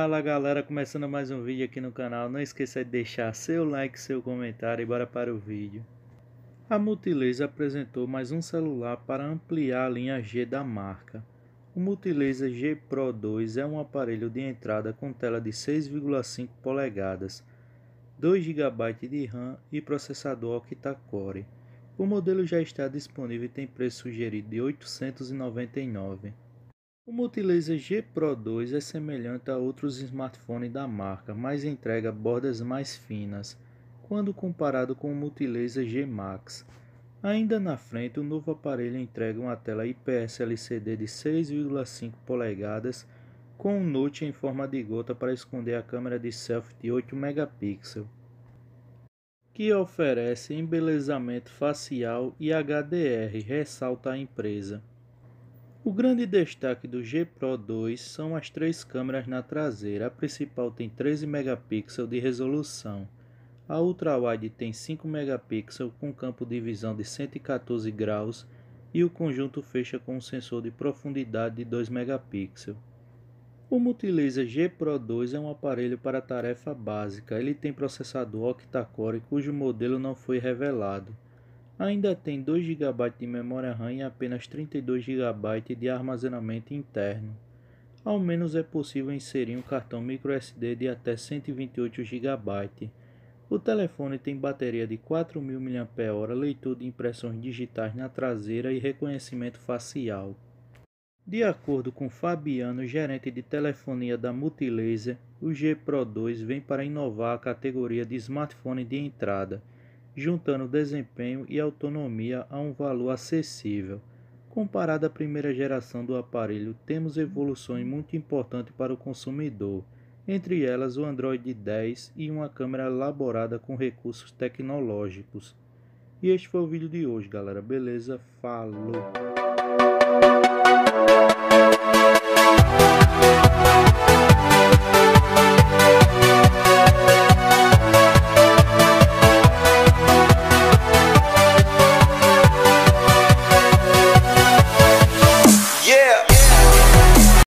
Fala galera, começando mais um vídeo aqui no canal, não esqueça de deixar seu like, seu comentário e bora para o vídeo. A Multilaser apresentou mais um celular para ampliar a linha G da marca. O Multilaser G Pro 2 é um aparelho de entrada com tela de 6,5 polegadas, 2 GB de RAM e processador octa-core. O modelo já está disponível e tem preço sugerido de R$ 899. O Multilaser G Pro 2 é semelhante a outros smartphones da marca, mas entrega bordas mais finas, quando comparado com o Multilaser G Max. Ainda na frente, o novo aparelho entrega uma tela IPS LCD de 6,5 polegadas com um note em forma de gota para esconder a câmera de selfie de 8 megapixels, que oferece embelezamento facial e HDR, ressalta a empresa. O grande destaque do G Pro 2 são as três câmeras na traseira. A principal tem 13 megapixels de resolução. A ultrawide tem 5 megapixels com campo de visão de 114 graus e o conjunto fecha com um sensor de profundidade de 2 megapixels. O Multilaser G Pro 2 é um aparelho para tarefa básica. Ele tem processador octa-core cujo modelo não foi revelado. Ainda tem 2 GB de memória RAM e apenas 32 GB de armazenamento interno. Ao menos é possível inserir um cartão microSD de até 128 GB. O telefone tem bateria de 4.000 mAh, leitor de impressões digitais na traseira e reconhecimento facial. De acordo com Fabiano, gerente de telefonia da Multilaser, o G Pro 2 vem para inovar a categoria de smartphone de entrada juntando desempenho e autonomia a um valor acessível. Comparado à primeira geração do aparelho, temos evoluções muito importantes para o consumidor, entre elas o Android 10 e uma câmera elaborada com recursos tecnológicos. E este foi o vídeo de hoje, galera. Beleza? Falou!